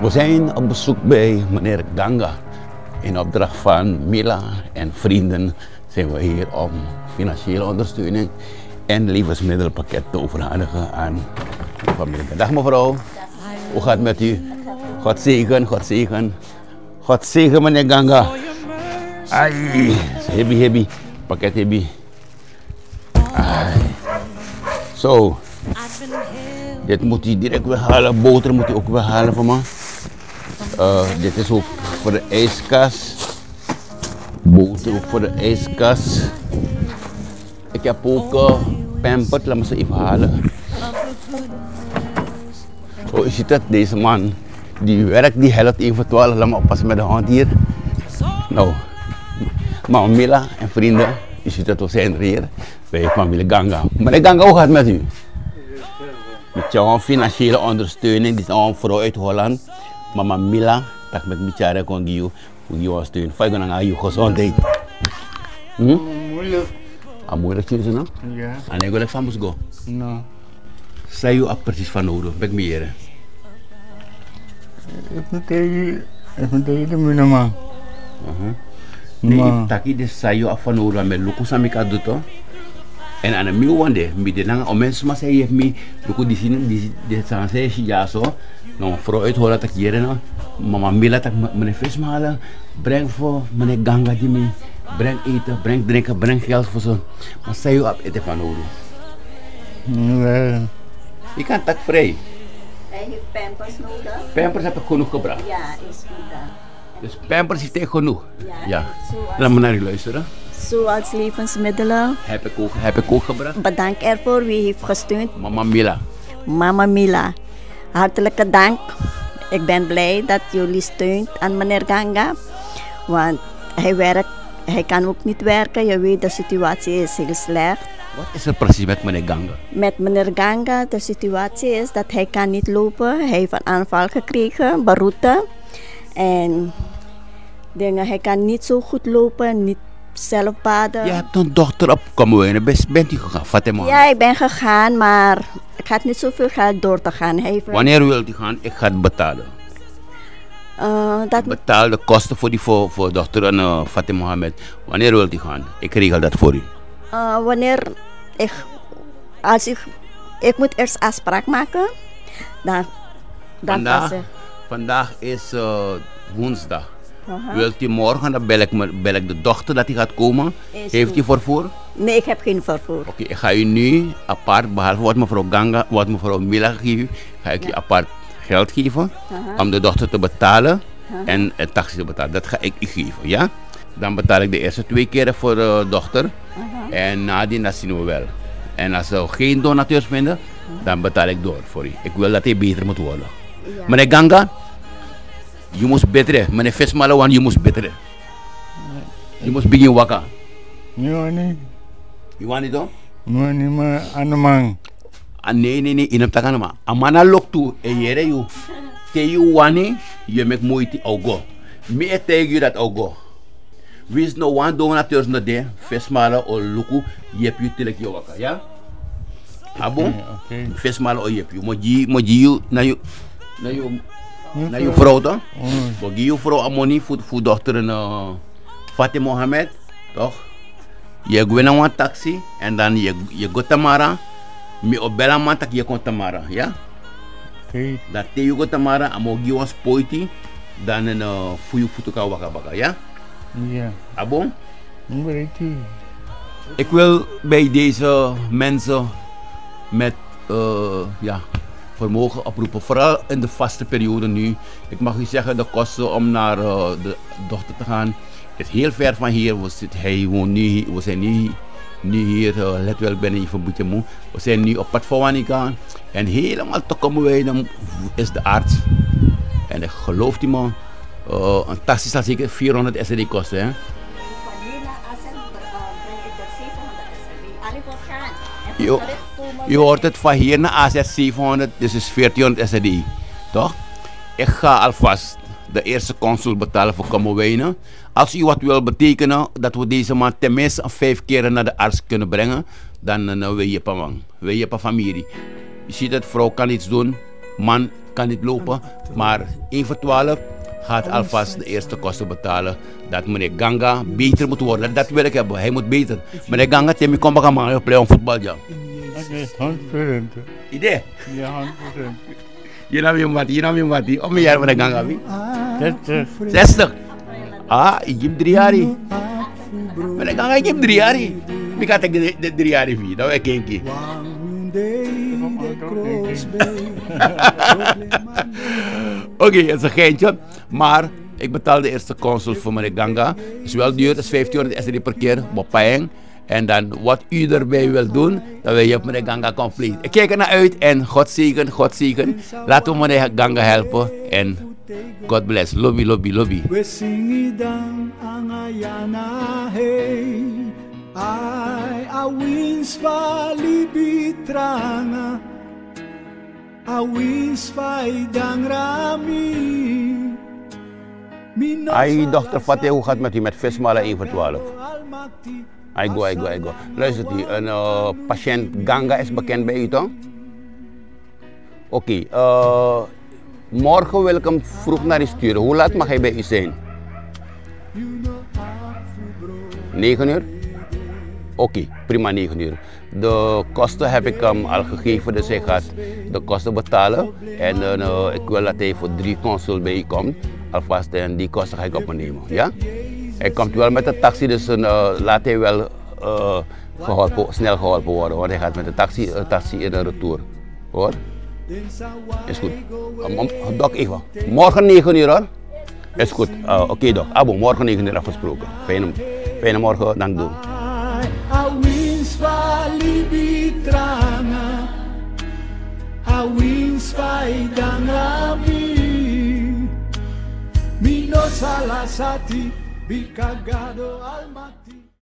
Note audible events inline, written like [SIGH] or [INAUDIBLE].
We zijn op bezoek bij meneer Ganga. In opdracht van Mila en vrienden zijn we hier om financiële ondersteuning en levensmiddelenpakket te overhandigen aan de familie. Dag mevrouw, hoe gaat het met u? God zegen, God zegen. God zegen meneer Ganga. Ai, heavy. Pakket. Ai. Zo. Dit moet u direct weghalen. Boter moet u ook weghalen voor me. Uh, dit is ook voor de ijskas. Boter ook voor de ijskas. Ik heb ook uh, pampert, laat me ze even halen. Zo is het, deze man. Die werkt, die helpt even 12. Laat me oppassen met de hand hier. Nou, mama Mila en vrienden. Je ziet het, we zijn er hier bij familie Ganga. Meneer Ganga, hoe gaat het met u? Met jouw financiële ondersteuning, dit is allemaal vrouw uit Holland. Mama Mila, dat met jaren kon voor jouw steun. Vijf gaan aan je gezondheid. Hm? Moeilijk. Ah, moeilijk? Ja. En ik wil van go. Nou, Zij je precies van nodig, ben ik meer. ik moet tegen, ik tegen de. Nee, de zij je af van nodig met luku samika doet toch? En aan de nieuwe wande, met de lange, om mensen maar zeggen, me, luku die zien, die, die zijn zij ja zo. Nou, vrouw uit horen dat ik hier, no? Mama Mila, dat ik meneer vis halen, breng voor meneer Ganga die mee. Breng eten, breng drinken, breng geld voor ze. Maar zij je op eten van nodig. Wel, Je kan tak vrij. Hij heeft pampers nodig. Pampers heb ik genoeg gebracht. Ja, is goed dan. Dus Pampers heeft hij genoeg. Ja, Ja. Laat me naar u luisteren. Zoals levensmiddelen. Heb ik ook, heb ik ook gebracht. Bedankt ervoor wie heeft gesteund. Mama Mila. Mama Mila. Hartelijke dank. Ik ben blij dat jullie steunt aan meneer Ganga. Want hij werkt, hij kan ook niet werken. Je weet, de situatie is heel slecht. Wat is er precies met meneer Ganga? Met meneer Ganga, de situatie is dat hij kan niet lopen. Hij heeft een aanval gekregen, baroute. En dingen, hij kan niet zo goed lopen, niet zelf baden. Je hebt een dochter op komen wonen. Bent u gegaan, Fatima? Ja, ik ben gegaan, maar ik had niet zoveel geld door te gaan. Heeft, Wanneer wilt u gaan? Ik ga het betalen. eh, dat, Betaal de kosten voor die voor, voor dochter en uh, Fatima Mohammed. Wanneer wilt u gaan? Ik regel dat voor u. eh, wanneer ik, als ik, ik moet eerst afspraak maken, dan, dan Vandaag, vandaag is woensdag. Wilt u morgen, dan bel ik, me- bel ik de dochter dat hij gaat komen. Is Heeft u vervoer? Nee, ik heb geen vervoer. Oké, ik ga u nu apart, behalve wat mevrouw Ganga, wat mevrouw Mila gegeven, ga ik u apart geld geven om de dochter te betalen en het taxi te betalen. Dat ga ik u geven, ja? Dan betaal ik de eerste twee keren voor de dochter en nadien dat zien we wel. En als ze geen donateurs vinden, dan betaal ik door voor u. Ik wil dat hij beter moet worden. Meneer Ganga, moest beter. Meneer Vismalawan, je moest beter. Je moest beginnen wakker. nu niet, Je want het toch? nu niet maar aan de man. Ah, nee, nee, nee, inap takana ma. Amana lok tu, e yere yu. Te yu wani, je mek moeite ogo. Mi e teg yu dat ogo. Wis no wan donateurs no de, fesmala o luku, yep yu tilek yu waka, ja? Abo? Oké. Fesmala o yep yu. Mo ji, mo ji yu, na yu, na yu, na yu vrouw toch? Mo gi yu vrouw amoni fu dochter en uh, Fatih Mohammed, toch? Je gwena wan taxi, en dan je, je go Tamara, mi o bela man tak je kon Tamara, ja? Oké. Dat te je go Tamara, amo gi wan spoiti, dan een uh, fuyu futu ka waka waka, ja? Ja, Abo? ik wil bij deze mensen met eh, ja, vermogen oproepen, vooral in de vaste periode nu. Ik mag u zeggen, de kosten om naar eh, de dochter te gaan is heel ver van hier. We, zit, hij woont nu, we zijn nu, nu hier, eh, let wel, een beetje moe. We zijn nu op pad van Wanika en helemaal te komen wij, dan is de arts. En ik geloof die man, eh, een taxi zal zeker 400 SRD kosten. Hè? Je, je hoort het van hier naar AZ 700, dus is 1400 SDI. Toch? Ik ga alvast de eerste consul betalen voor Kamowijnen. Als u wat wil betekenen dat we deze man tenminste vijf keer naar de arts kunnen brengen, dan uh, wil je pa man, wil je familie. Je ziet het, vrouw kan iets doen, man kan niet lopen, maar 1 voor 12 gaat alvast de eerste kosten betalen. Dat meneer Ganga beter moet worden. Dat wil ik hebben. Hij moet beter. Meneer Ganga, Timmy, kom maar gaan play om voetbal, ja. Oké, 100%. Idee? Ja, 100%. Je naam je wat, je naam je wat. Om een jaar meneer Ganga, wie? 60. 60. Ah, ik heb drie jaar. Meneer Ganga, ik heb drie jaar. Ik de, de drie jaar vier? Nou, ik kijk. [LAUGHS] Oké, het is een geintje. Maar ik betaal de eerste consul voor meneer Ganga. Is wel duur, is 1500 SRD per keer. Bopayeng. En dan wat u erbij wil doen, dan wil je op meneer Ganga compleet. Ik kijk er naar uit en God zegen, God zegen. Laten we meneer Ganga helpen. En God bless. Lobby, lobby, lobby. Wesingidang ang ayanahe ay awins palibitranga awins faidang rami Ai, dochter Fatih, hoe gaat het met u met vismalen 1 voor 12? Almaty I go, I go, I go. Luister, een eh, patiënt Ganga is bekend bij u toch? Oké, eh, morgen wil ik hem vroeg naar u sturen. Hoe laat mag hij bij u zijn? 9 uur? Oké, prima 9 uur. De kosten heb ik hem al gegeven, dus hij gaat de kosten betalen. En eh, ik wil dat hij voor drie consul bij u komt. Alvast, en die kosten ga ik op me nemen. Ja? Hij komt wel met de taxi, dus uh, laat hij wel uh, snel geholpen worden. Want hij gaat met de taxi, uh, taxi in de retour. Hoor? Is goed. Uh, dok, even. Morgen 9 uur hoor. Is goed. Uh, Oké okay, dok. Abo, morgen 9 uur afgesproken. Fijne, fijne morgen, dank doen. na winspay dan ami Minos alasati bikagado almati